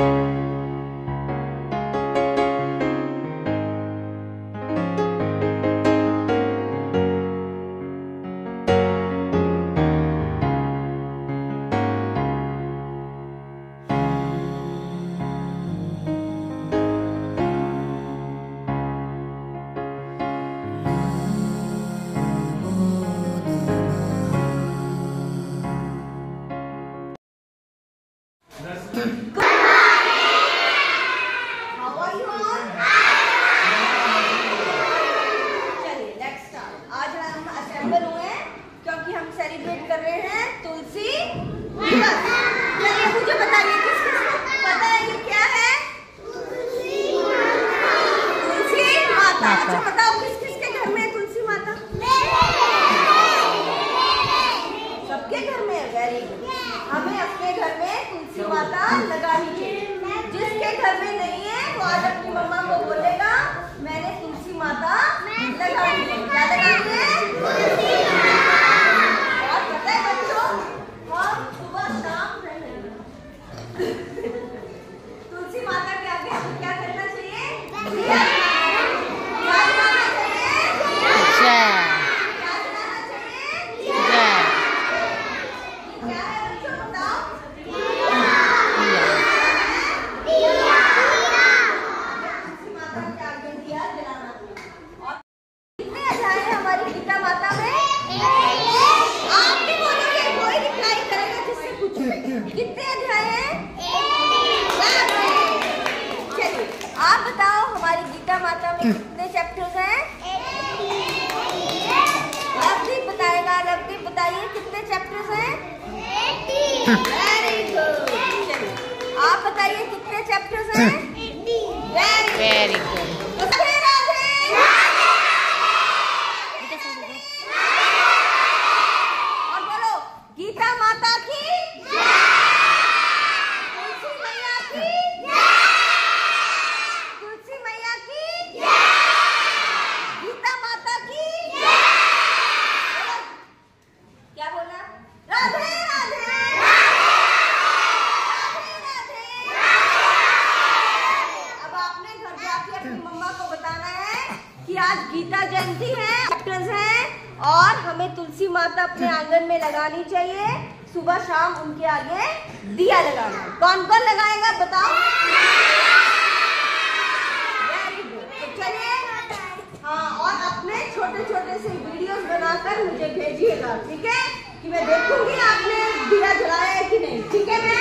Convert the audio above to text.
चलिए माता। अच्छा बताओ किस किस घर में तुलसी माता? सबके घर में हमें अपने घर में तुलसी माता लगानी जिसके घर में नहीं है तुलसी माता लगाई है। क्या लगाई है तुलसी माता के क्या करना चाहिए दिया क्या जलाना चाहिए जय क्या जलाना चाहिए जय क्या है बच्चों बताओ तुलसी माता के आगे दिया जलाना और कितने अध्याय हैं हमारी गीता माता में आप भी बोलोगे कोई रिप्लाई करेगा जिससे पूछो कितने अध्याय हैं? चलिए आप बताओ हमारी गीता माता में कितने चैप्टर्स हैं? रवदीप बताएगा रवदीप बताइए कितने चैप्टर्स हैं? वेरी गुड आप बताइए कितने चैप्टर्स हैं? वेरी वेरी गुड आज गीता जयंती है हैं, और हमें तुलसी माता अपने आँगन में लगानी चाहिए। सुबह शाम उनके आगे दिया लगाना। कौन कौन लगाएगा, बताओ? वेरी गुड तो चलिए। हाँ और अपने छोटे छोटे से वीडियोस बनाकर मुझे भेजिएगा, ठीक है? कि मैं देखूँगी आपने दिया जलाया है कि नहीं, ठीक है मैं